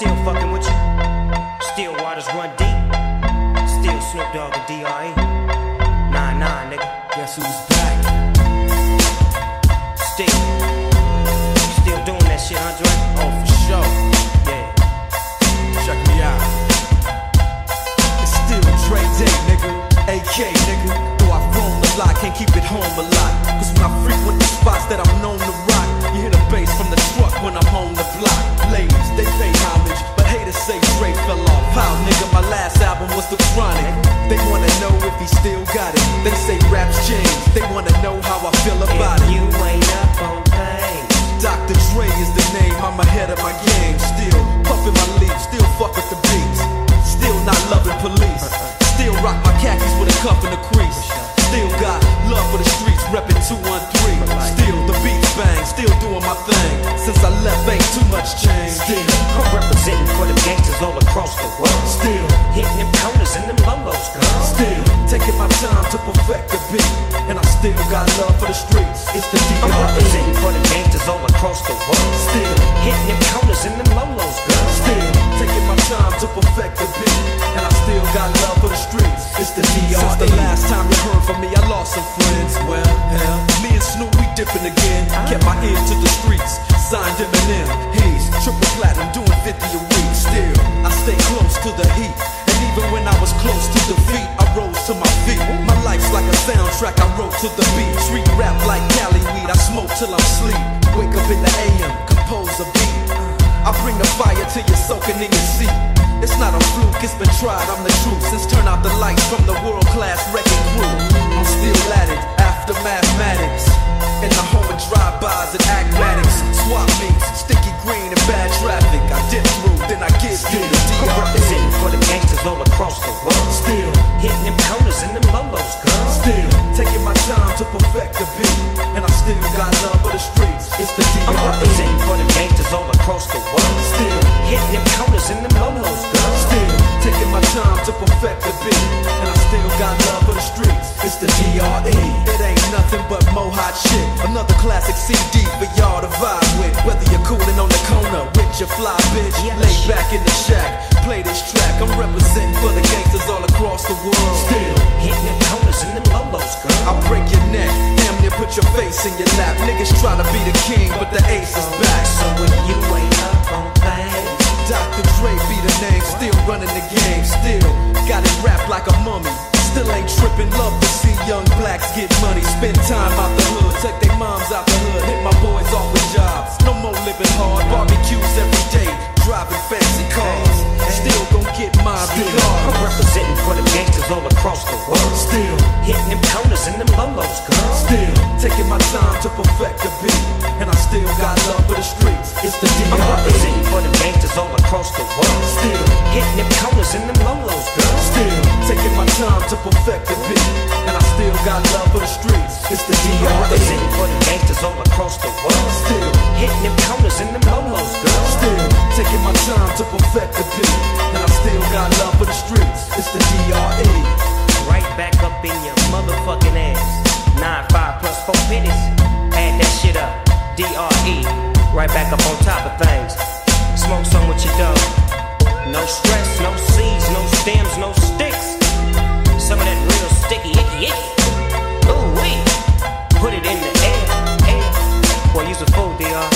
Still fucking with you. Still waters run deep. Still Snoop Dogg and DRE. Nah, nah, nigga. Guess who's back? Still. Still doing that shit, Andre? Oh, for sure. Yeah. Check me out. It's still Dre Day, nigga. AK, nigga. Though I've roamed a lot, can't keep it home a lot. Cause when I frequent the spots that I'm known still got it. They say raps change. They wanna know how I feel about If it. you ain't up on things. Dr. Dre is the name, I'm ahead of my game. Still puffin' my leaf, still fuck with the beats. Still not loving police. Still rock my khakis with a cuff and a thing. Since I left, ain't too much change. Still, I'm representing for the gangsters all across the world. still, Hitting them corners and them lolos, girl. still taking my time to perfect the beat. And I still got love for the streets. It's the D.R.E. I'm representing for the gangsters all across the world. Still. Hitting them corners and them lolos, girl. Still taking my time to perfect the beat, and I still got love for the streets. It's the DR. Since the last time you heard from me, I lost some friends. Well, hell, me and Snoop dipping again. Kept my ear to the streets, signed Eminem. He's triple platinum, doing 50 a week. Still, I stay close to the heat, and even when I was close to defeat, I rose to my feet. My life's like a soundtrack, I wrote to the beat. Street rap like Cali weed, I smoke till I'm sleep. Wake up in the AM, compose a beat. I bring the fire till you're soaking in your seat. It's not a fluke, it's been tried, I'm the truth. Since turn out the lights from the World Class Wreckin' Cru. I'm still at it, after mathematics. In the home of drive-bys and AK-matics. Swap meets, sticky green and bad traffic. I dip through, then I give you the I'm DR. representing for the gangsters all across the world. Still, Hitting them corners and them lolos, girl. still, taking my time to perfect the beat. And I still got love for the streets. It's the I'm DR. representing for the gangsters all across The DRE. It ain't nothing but mo hot shit. Another classic CD for y'all to vibe with. Whether you're cooling on the corner with your fly bitch, lay back in the shack, play this track. I'm representing for the gangsters all across the world. Still. Hitting the corners and the lolos, girl. I'll break your neck, damn near put your face in your lap. Niggas try to be the king, but the ace is back. So when you ain't up on things. Dr. Dre be the name, still running the game, still got it wrapped like a mummy. Still ain't tripping, love young blacks get money. Spend time out the hood, take their moms out the hood, hit my boys off with jobs. No more living hard, barbecues every day, driving fancy cars. Still gon' get mine I'm regardless. representing for the gangsters all across the world. Still, Hitting them corners and them lolos, girl. still taking my time to perfect the beat, and I still got love for the streets. It's the I'm DRE. representing for the gangsters all across the world. Still. Hitting them corners and them lolos, girl. Still taking my time to perfect it's the DRE. Representing for the gangsters all across the world. Still hitting them counters in them lolos, girl. Still taking my time to perfect the beat, and I still got love for the streets. It's the DRE. Right back up in your motherfucking ass. Nine five plus four pennies. Add that shit up. DRE. Right back up on top of things. Smoke some with your dog. No stress, no seeds, no stems, no sticks. Some of that tío.